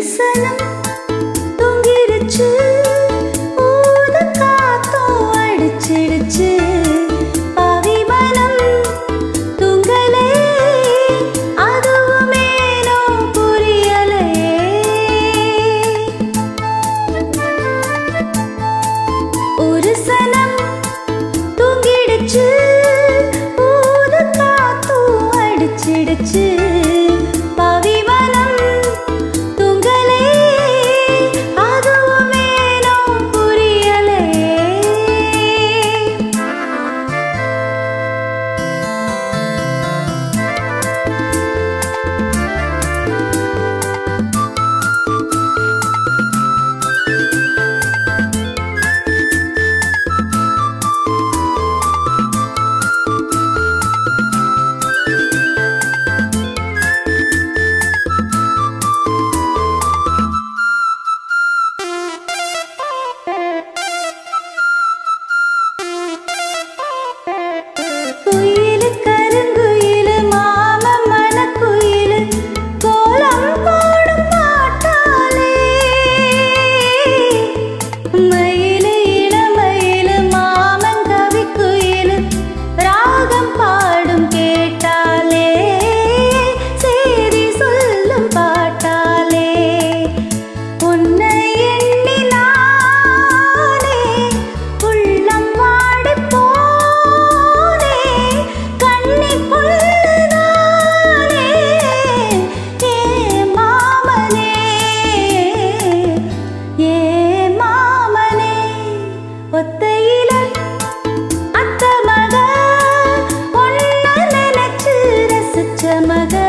விரிசனம் தொங்கிருச்சு. ஊத காத்தோ அடிச்சிடுச்சு. magal